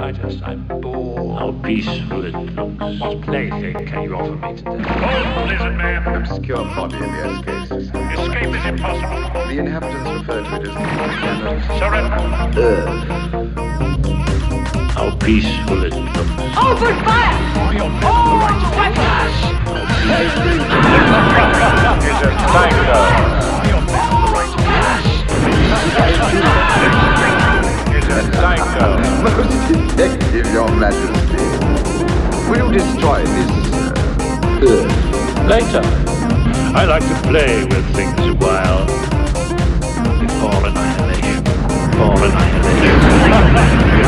arthritis. I'm bored. How peaceful it looks. What plaything can you offer me today? Oh, lizard man. An Obscure body in the escape system. Escape is impossible. The inhabitants refer to it as the planet Surrender. Earth. How peaceful it looks. Open fire! Oh All weapons! Is a psycho. Destroy this uh, Later. I like to play with things a while. Before annihilation. Before annihilation.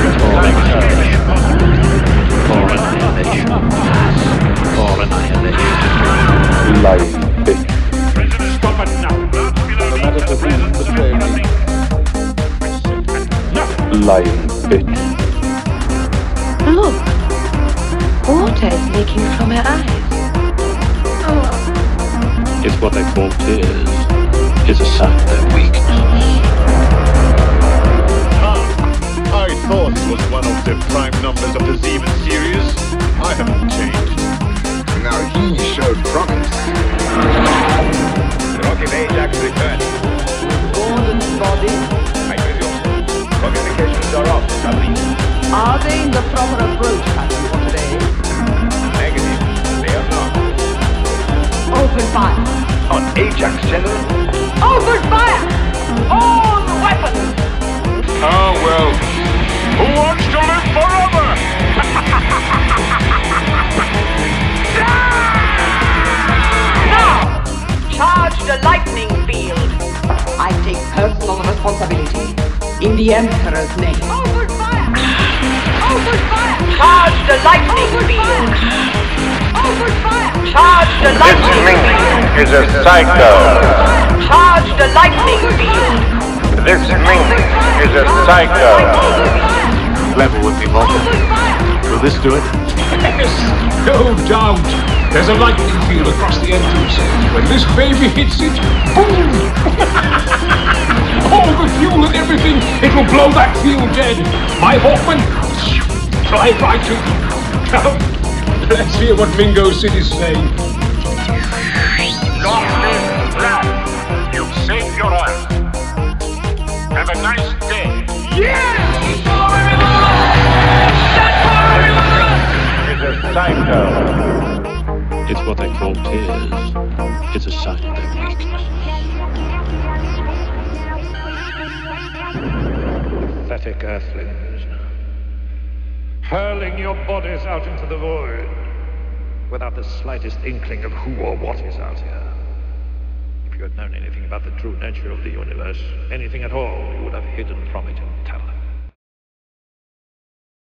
Before annihilation. Before annihilation. Before annihilation. Lying bitch. Prisoner, stop it now. matter to whom betray me. Lying bitch. Look, water is leaking from her eyes. If what I call tears is a sign of their weakness. Ah, I thought it was one of the prime numbers of the Zeman series. I haven't changed. Now he showed promise. Rocket Ajax returned. Gordon's body. I presume. Communications are off, Sabine. Are they in the proper approach On Ajax, General? Open fire! All the weapons! Oh, well. Who wants to live forever? Now! Charge the lightning field! I take personal responsibility in the Emperor's name. Oh, Open fire! Oh, Open fire! Charge the lightning oh, field! Fire! Charge the lightning field! is a psycho. Charge the lightning field! This Ming is a psycho. Level with me, Walter. Will this do it? Yes, no doubt. There's a lightning field across the entrance. When this baby hits it, boom! All the fuel and everything, it will blow that field dead. My Hawkman, fly right to Come, let's hear what Mingo City's saying. Long live Vlad. You've saved your life. Have a nice day. Is a psycho. If what they call tears It's a sign of their weakness. Pathetic earthlings. Hurling your bodies out into the void without the slightest inkling of who or what is out here. If you had known anything about the true nature of the universe, anything at all, you would have hidden from it in terror.